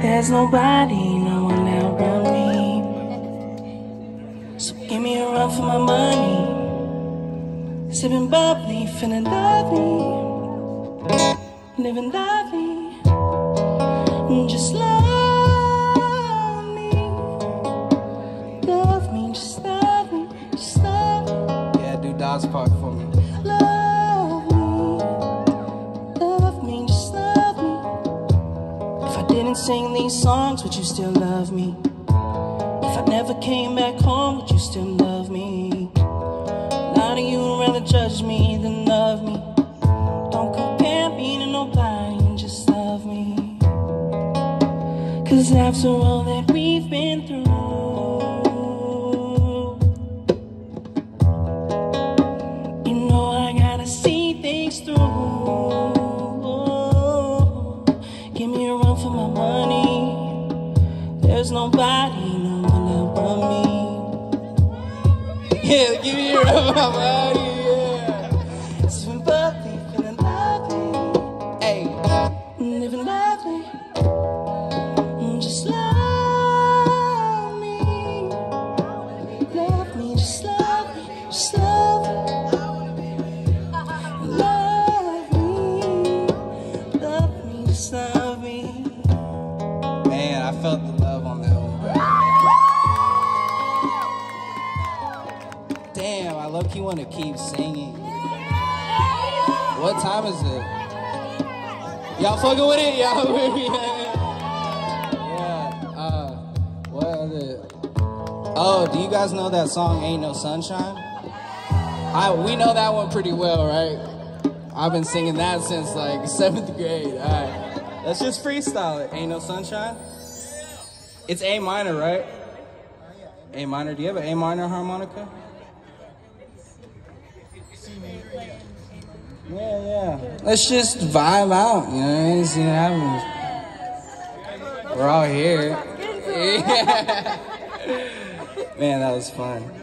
There's nobody, no one around me. So give me a run for my money. Sipping bubbly, feeling lovely. Living lovely. Just love me. Love me, just love me. Just love me. Yeah, do Dodge Park for me. If sing these songs, would you still love me? If I never came back home, would you still love me? A lot of you would rather judge me than love me. Don't compare me to nobody, and just love me. Cause after all that we've been through, nobody, no one out but me. Yeah, give me my money. Yeah. Feeling lovely. Lovely. Mm, Just love me. Love me, just love me, just love me. Love me, love me, just love me. Man, I felt the love Low key want to keep singing. What time is it? Y'all fucking with it? Y'all with me? Yeah. Uh, what? Oh, do you guys know that song "Ain't No Sunshine"? I we know that one pretty well, right? I've been singing that since like seventh grade. All right, let's just freestyle it. Ain't no sunshine. It's A minor, right? A minor. Do you have an A minor harmonica? Yeah, yeah. Let's just vibe out, you know what I mean? See what happens. We're all here. Man, that was fun.